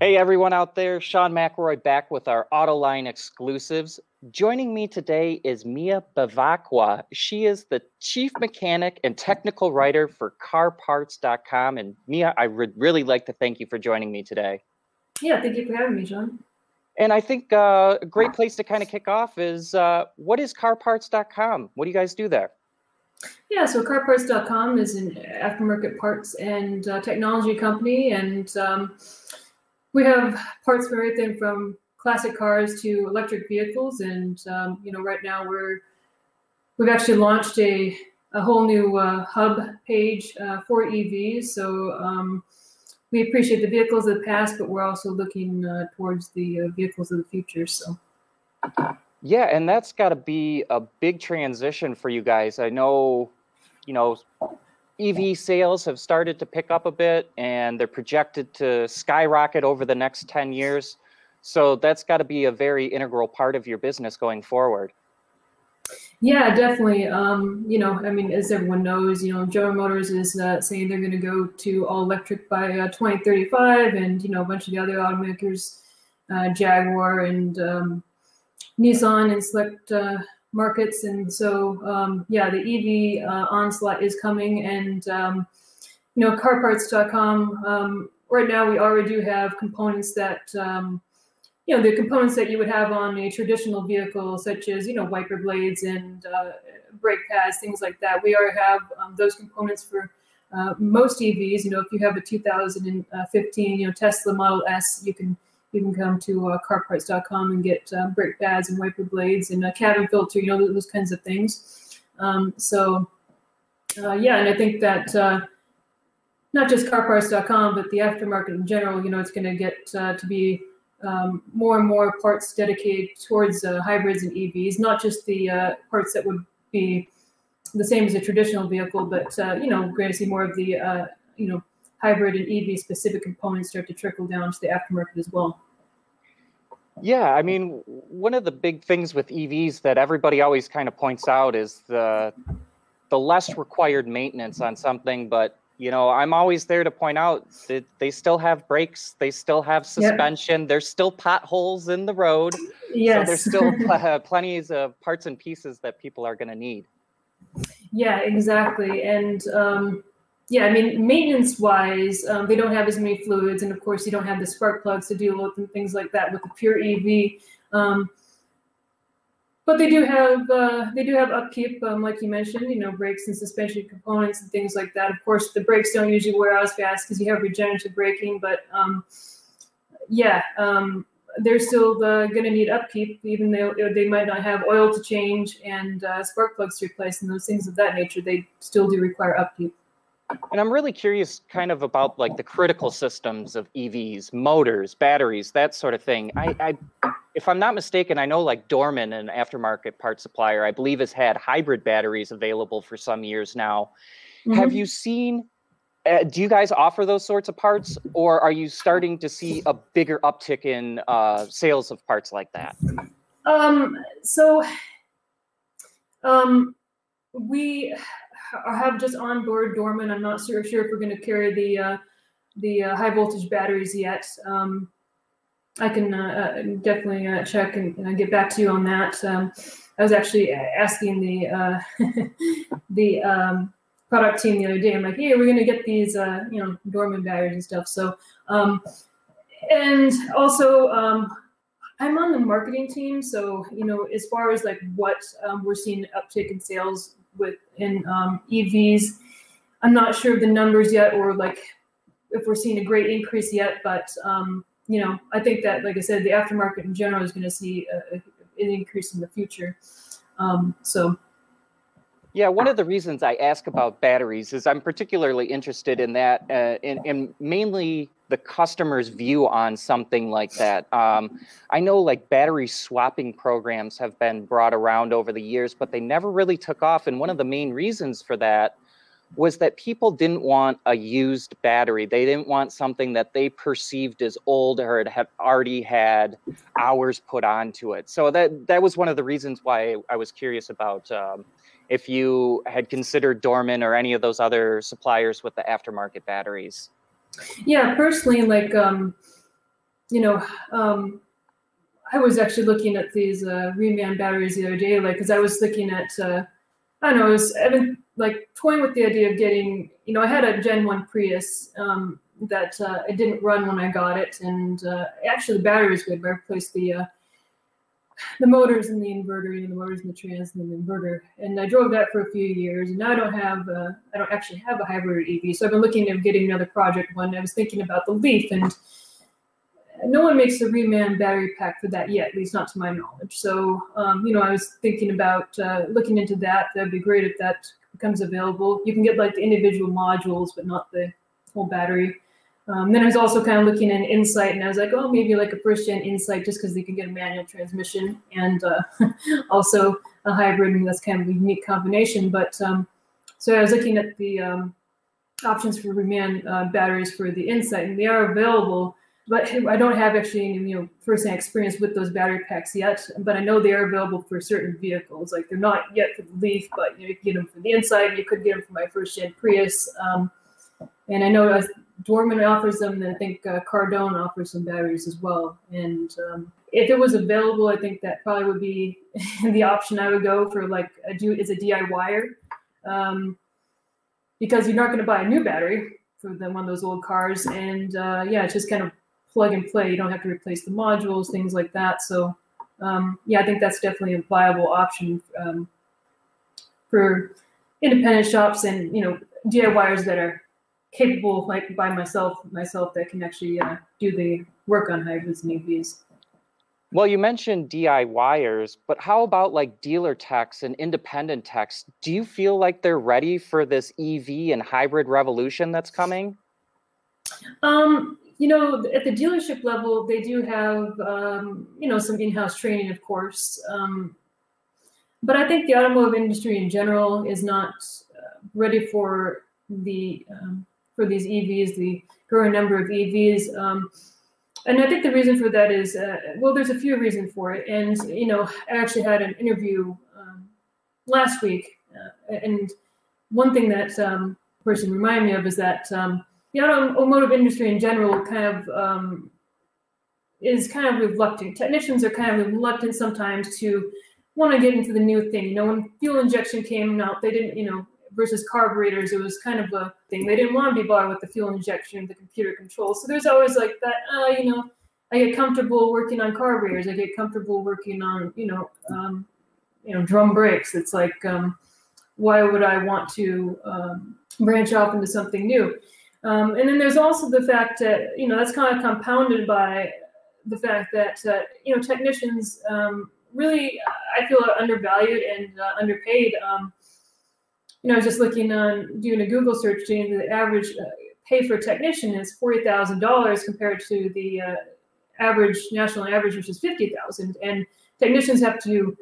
Hey everyone out there, Sean McElroy back with our Autoline exclusives. Joining me today is Mia Bevacqua. She is the chief mechanic and technical writer for carparts.com. And Mia, I would really like to thank you for joining me today. Yeah, thank you for having me, Sean. And I think uh, a great place to kind of kick off is uh, what is carparts.com? What do you guys do there? Yeah, so carparts.com is an aftermarket parts and uh, technology company. And um, we have parts for everything from classic cars to electric vehicles, and um, you know, right now we're we've actually launched a a whole new uh, hub page uh, for EVs. So um, we appreciate the vehicles of the past, but we're also looking uh, towards the uh, vehicles of the future. So. Yeah, and that's got to be a big transition for you guys. I know, you know, EV sales have started to pick up a bit and they're projected to skyrocket over the next 10 years. So that's got to be a very integral part of your business going forward. Yeah, definitely. Um, you know, I mean, as everyone knows, you know, General Motors is uh, saying they're going to go to all electric by uh, 2035, and you know, a bunch of the other automakers, uh, Jaguar and um, Nissan, and select uh, markets. And so, um, yeah, the EV uh, onslaught is coming. And, um, you know, carparts.com, um, right now we already do have components that, um, you know, the components that you would have on a traditional vehicle, such as, you know, wiper blades and uh, brake pads, things like that. We already have um, those components for uh, most EVs. You know, if you have a 2015, you know, Tesla Model S, you can you can come to uh, carparts.com and get uh, brake pads and wiper blades and a cabin filter, you know, those kinds of things. Um, so, uh, yeah, and I think that uh, not just carparts.com, but the aftermarket in general, you know, it's going to get uh, to be um, more and more parts dedicated towards uh, hybrids and EVs, not just the parts that would be the same as a traditional vehicle, but, you know, we're going to see more of the, you know, hybrid and EV specific components start to trickle down to the aftermarket as well. Yeah, I mean, one of the big things with EVs that everybody always kind of points out is the the less required maintenance on something, but you know, I'm always there to point out that they still have brakes, they still have suspension, there's still potholes in the road. Yes. So there's still pl- plenty of parts and pieces that people are going to need. Yeah, exactly. And um, yeah, I mean, maintenance wise, um, they don't have as many fluids, and of course, you don't have the spark plugs to deal with and things like that with the pure EV. Um, but they do have uh, they do have upkeep, um, like you mentioned, you know, brakes and suspension components and things like that. Of course, the brakes don't usually wear out as fast because you have regenerative braking, but um, yeah, um, they're still uh, going to need upkeep, even though they might not have oil to change and uh, spark plugs to replace and those things of that nature. They still do require upkeep. And I'm really curious kind of about like the critical systems of EVs, motors, batteries, that sort of thing. I, I if I'm not mistaken, I know like Dorman, an aftermarket part supplier, I believe has had hybrid batteries available for some years now. Mm-hmm. Have you seen uh, do you guys offer those sorts of parts or are you starting to see a bigger uptick in uh, sales of parts like that um, so um, we I have just on board Dorman. I'm not sure, sure if we're going to carry the uh, the uh, high voltage batteries yet. Um, I can uh, uh definitely uh, check and, and, get back to you on that. Um, I was actually asking the uh, the um, product team the other day. I'm like, hey, we're going to get these, you know, Dorman batteries and stuff. So, um, and also. Um, I'm on the marketing team, so you know, as far as like what um, we're seeing uptick in sales with in um, EVs. I'm not sure of the numbers yet, or like if we're seeing a great increase yet. But um, you know, I think that, like I said, the aftermarket in general is going to see a, a, an increase in the future. Um, so. Yeah, one of the reasons I ask about batteries is I'm particularly interested in that, uh, in, in mainly the customer's view on something like that. Um, I know like battery swapping programs have been brought around over the years, but they never really took off. And one of the main reasons for that was that people didn't want a used battery. They didn't want something that they perceived as old or had already had hours put onto it. So that that was one of the reasons why I was curious about um, if you had considered Dorman or any of those other suppliers with the aftermarket batteries. Yeah, personally, like um, you know, um, I was actually looking at these uh, Reman batteries the other day, like, because I was looking at, uh, I don't know, I was, I've been like toying with the idea of getting, you know, I had a Gen 1 Prius um, that uh, it didn't run when I got it, and uh, actually the battery was good, but I replaced the uh, the motors and the inverter, know, the motors and the trans and the inverter. And I drove that for a few years. And now I don't have, uh, I don't actually have a hybrid EV. So I've been looking at getting another project one. I was thinking about the Leaf, and no one makes a Reman battery pack for that yet, at least not to my knowledge. So, um, you know, I was thinking about uh, looking into that. That'd be great if that becomes available. You can get like the individual modules, but not the whole battery. Um, then I was also kind of looking at Insight, and I was like, oh, maybe like a first gen Insight, just because they can get a manual transmission and uh, also a hybrid, and that's kind of a unique combination. But um, so I was looking at the um, options for Reman uh, batteries for the Insight, and they are available but I don't have actually any, you know, first-hand experience with those battery packs yet. But I know they are available for certain vehicles. Like they're not yet for the Leaf, but you, know, you can get them for the Insight. You could get them for my first-gen Prius. Um, and I know uh, Dorman offers them, and I think uh, Cardone offers some batteries as well. And um, if it was available, I think that probably would be the option I would go for. Like a do is a DIYer, um, because you're not going to buy a new battery for one of those old cars. And uh, yeah, it's just kind of plug and play. You don't have to replace the modules, things like that. So um, yeah, I think that's definitely a viable option um, for independent shops and you know DIYers that are capable, like by myself, myself that can actually uh, do the work on hybrids and EVs. Well, you mentioned DIYers, but how about like dealer techs and independent techs? Do you feel like they're ready for this EV and hybrid revolution that's coming? Um, you know, at the dealership level, they do have, um, you know, some in-house training, of course. Um, but I think the automotive industry in general is not uh, ready for the um, for these EVs, the growing number of EVs. Um, and I think the reason for that is, uh, well, there's a few reasons for it. And you know, I actually had an interview um, last week, uh, and one thing that um, person reminded me of is that the automotive industry in general kind of um, is kind of reluctant. Technicians are kind of reluctant sometimes to want to get into the new thing. You know, when fuel injection came out, they didn't, you know, versus carburetors, it was kind of a thing. They didn't want to be bothered with the fuel injection, the computer control. So there's always like that, uh, you know, I get comfortable working on carburetors. I get comfortable working on, you know, um, you know, drum brakes. It's like, um, why would I want to um, branch off into something new? Um, and then there's also the fact that, you know, that's kind of compounded by the fact that, uh, you know, technicians um, really, I feel, are undervalued and uh, underpaid. Um, you know, I was just looking on doing a Google search, and the average uh, pay for a technician is $40,000 compared to the uh, average national average, which is 50,000. And technicians have to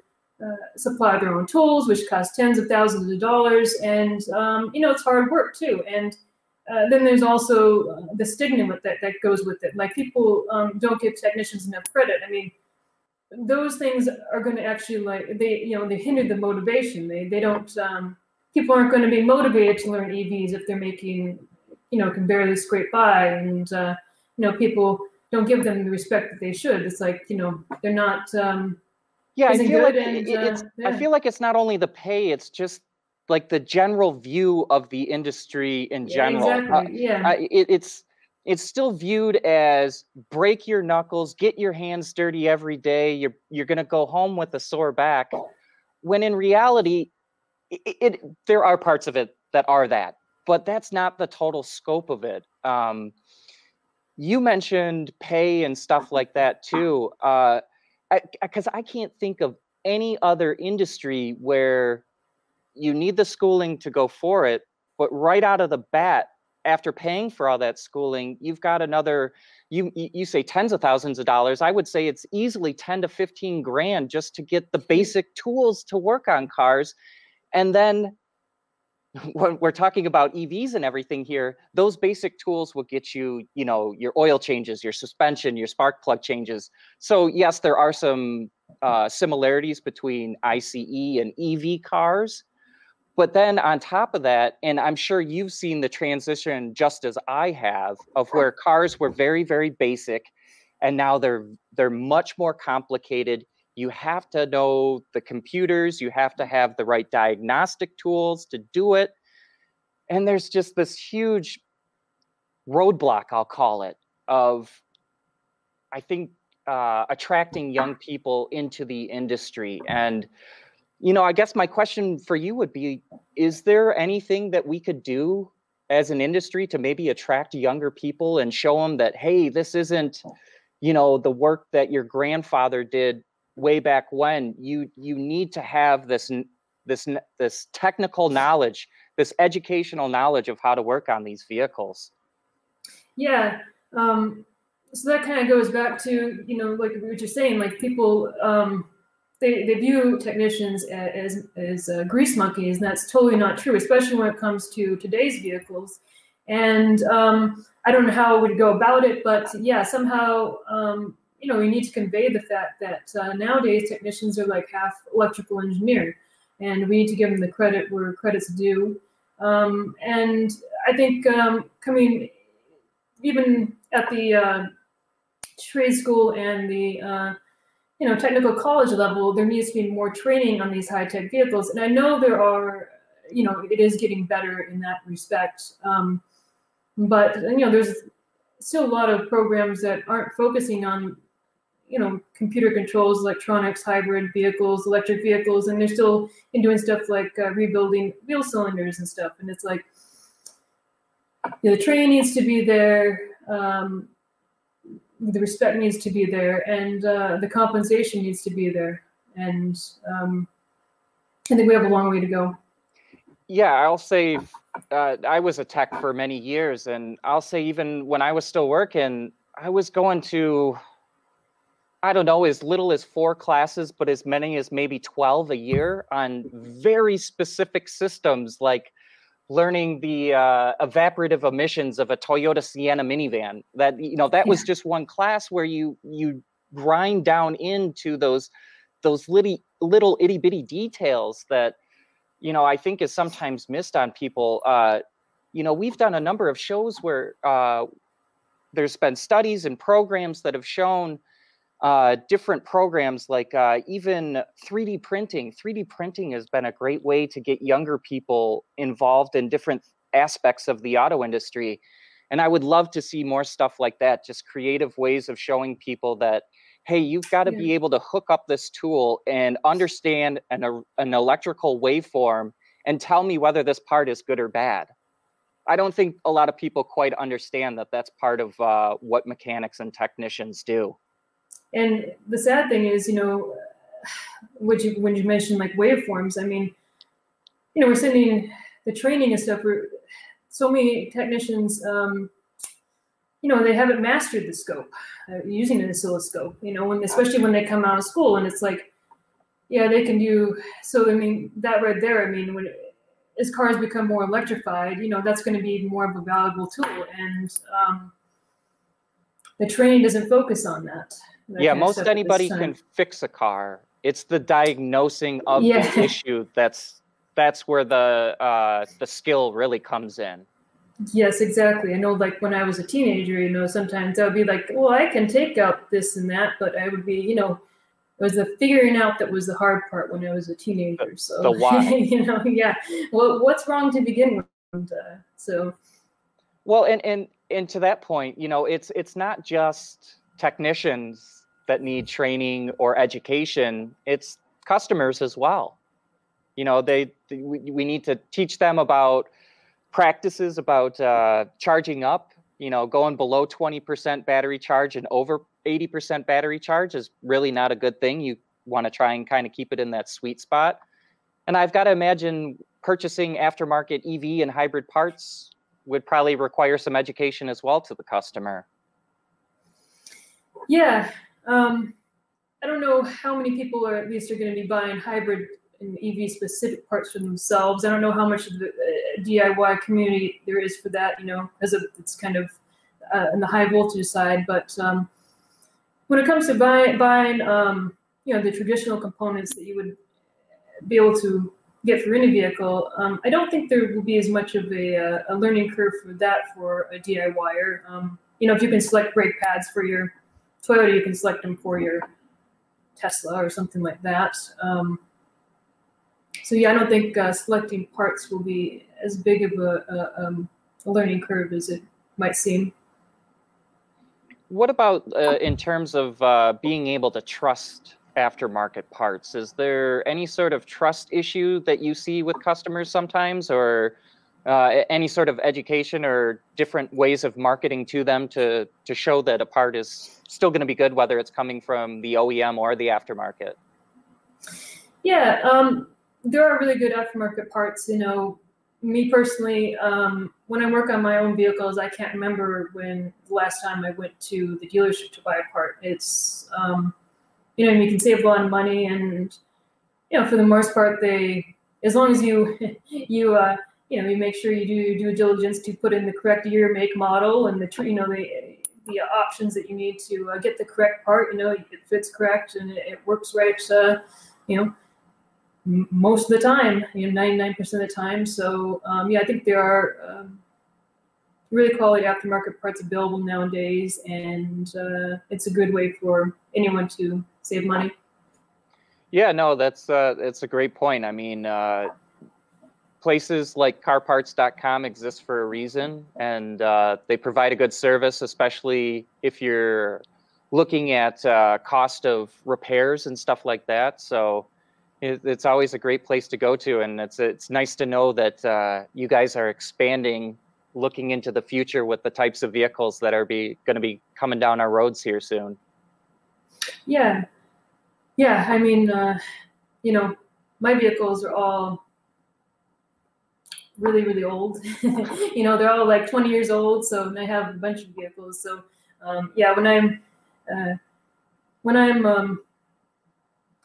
uh, supply their own tools, which cost tens of thousands of dollars. And, um, you know, it's hard work too. And uh, then there's also uh, the stigma that that goes with it. Like people um, don't give technicians enough credit. I mean, those things are going to actually like they you know they hinder the motivation. They they don't um, people aren't going to be motivated to learn EVs if they're making you know can barely scrape by, and uh, you know people don't give them the respect that they should. It's like you know they're not. Um, yeah, I feel like and, it, it's. Uh, yeah. I feel like it's not only the pay; it's just like the general view of the industry in general. Yeah, exactly. Uh, yeah. Uh, it, it's it's still viewed as break your knuckles, get your hands dirty every day. You're you're gonna go home with a sore back. When in reality, it, it there are parts of it that are that, but that's not the total scope of it. Um, you mentioned pay and stuff like that too, because uh, I, I can't think of any other industry where you need the schooling to go for it, but right out of the bat, after paying for all that schooling, you've got another you you say tens of thousands of dollars. I would say it's easily 10 to 15 grand just to get the basic tools to work on cars. And then when we're talking about EVs and everything here, those basic tools will get you, you know, your oil changes, your suspension, your spark plug changes. So yes, there are some uh, similarities between ICE and EV cars, but then on top of that, and I'm sure you've seen the transition just as I have, of where cars were very, very basic. and now they're they're much more complicated you have to know the computers you have to have the right diagnostic tools to do it and there's just this huge roadblock i'll call it of i think uh, attracting young people into the industry and you know i guess my question for you would be is there anything that we could do as an industry to maybe attract younger people and show them that hey this isn't you know the work that your grandfather did way back when you you need to have this this this technical knowledge this educational knowledge of how to work on these vehicles. Yeah um, so that kind of goes back to you know like what you're saying like people um, they, they view technicians as as uh, grease monkeys and that's totally not true especially when it comes to today's vehicles. And um, I don't know how I would go about it, but yeah, somehow, um, you know, we need to convey the fact that uh, nowadays technicians are like half electrical engineer, and we need to give them the credit where credit's due. Um, and I think um, coming even at the uh, trade school and the uh, you know technical college level, there needs to be more training on these high tech vehicles. And I know there are, you know, it is getting better in that respect. Um, but you know there's still a lot of programs that aren't focusing on you know computer controls electronics hybrid vehicles electric vehicles and they're still doing stuff like uh, rebuilding wheel cylinders and stuff. And it's like you know, the training needs to be there um, the respect needs to be there and uh, the compensation needs to be there. And um, i think we have a long way to go. Yeah i'll say uh, I was a tech for many years, and I'll say even when I was still working, I was going to, I don't know, as little as four classes, but as many as maybe 12 a year on very specific systems like learning the uh, evaporative emissions of a Toyota Sienna minivan. That you know, that was just one class where you you grind down into those those little little itty bitty details that you know, I think is sometimes missed on people. Uh, you know, we've done a number of shows where uh, there's been studies and programs that have shown uh, different programs like uh, even 3D printing. 3D printing has been a great way to get younger people involved in different aspects of the auto industry. And I would love to see more stuff like that, just creative ways of showing people that hey, you've got to yeah. be able to hook up this tool and understand an, a, an electrical waveform and tell me whether this part is good or bad. I don't think a lot of people quite understand that that's part of uh, what mechanics and technicians do. And the sad thing is, you know, when you, when you mentioned like waveforms, I mean, you know, we're sending the training and stuff. For so many technicians, um, you know, they haven't mastered the scope uh, using an oscilloscope, you know, when, especially when they come out of school and it's like, yeah, they can do, so I mean, that right there, I mean, when, as cars become more electrified, you know, that's going to be more of a valuable tool. And um, the training doesn't focus on that. That yeah, most anybody can fix a car. It's the diagnosing of yeah. the issue that's that's where the uh, the skill really comes in. Yes, exactly. I know, like when I was a teenager, you know, sometimes I would be like, well, I can take out this and that, but I would be, you know, it was the figuring out that was the hard part when I was a teenager. So, the why. you know, yeah. Well, what's wrong to begin with? And, uh, so, well, and and and to that point, you know, it's it's not just technicians that need training or education; it's customers as well. You know, they we, we need to teach them about practices about uh, charging up, you know, going below 20% battery charge and over 80% battery charge is really not a good thing. You want to try and kind of keep it in that sweet spot. And I've got to imagine purchasing aftermarket EV and hybrid parts would probably require some education as well to the customer. Yeah. Um, I don't know how many people are at least are going to be buying hybrid and EV specific parts for themselves. I don't know how much of the uh, DIY community there is for that, you know, as a, it's kind of uh, in the high voltage side. But um, when it comes to buying, buying um, you know, the traditional components that you would be able to get for any vehicle, um, I don't think there will be as much of a, uh, a learning curve for that for a DIYer. Um, you know, if you can select brake pads for your Toyota, you can select them for your Tesla or something like that. Um, so yeah, I don't think uh, selecting parts will be as big of a, a, um, a, learning curve as it might seem. What about uh, in terms of uh, being able to trust aftermarket parts? Is there any sort of trust issue that you see with customers sometimes, or uh, any sort of education or different ways of marketing to them to to show that a part is still going to be good, whether it's coming from the OEM or the aftermarket? Yeah, um, there are really good aftermarket parts. You know, me personally, um, when I work on my own vehicles, I can't remember when the last time I went to the dealership to buy a part. It's um, you know, you can save a lot of money, and you know, for the most part, they as long as you you uh, you know, you make sure you do due diligence to put in the correct year, make, model, and the you know the the options that you need to uh, get the correct part. You know, it fits correct and it, it works right. Uh, you know, most of the time, you know, ninety nine percent of the time. So um, yeah, I think there are um, really quality aftermarket parts available nowadays, and uh, it's a good way for anyone to save money. Yeah, no, that's uh, that's a great point. I mean, uh, places like carparts.com exist for a reason and uh, they provide a good service especially if you're looking at uh, cost of repairs and stuff like that. So it, it's always a great place to go to and it's it's nice to know that uh, you guys are expanding looking into the future with the types of vehicles that are be going to be coming down our roads here soon. Yeah. Yeah i mean uh, you know my vehicles are all really, really old. you know, they're all like 20 years old, so I have a bunch of vehicles. So um, yeah, when I'm uh, when I'm um,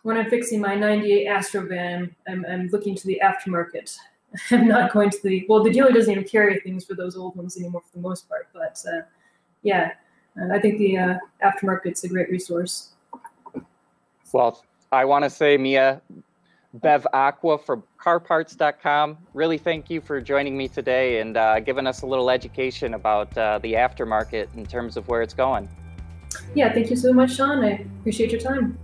when I'm fixing my 98 Astro van, I'm, I'm looking to the aftermarket. I'm not going to the well, the dealer doesn't even carry things for those old ones anymore for the most part. But uh, yeah, uh, I think the uh, aftermarket's a great resource. Well, I want to say, Mia, Bevacqua from carparts.com. Really thank you for joining me today and uh, giving us a little education about uh, the aftermarket in terms of where it's going. Yeah, thank you so much, Sean. I appreciate your time.